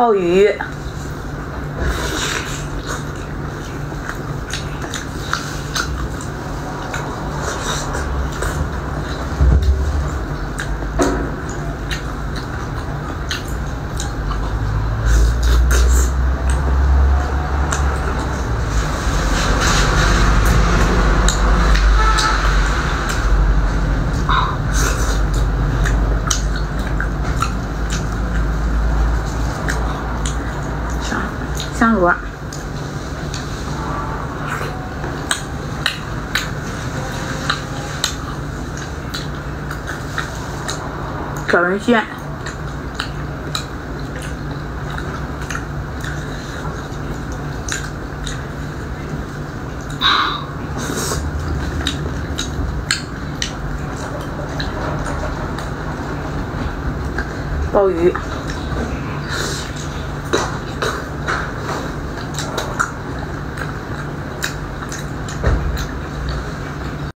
鲍鱼。香螺，小人苋，鲍鱼。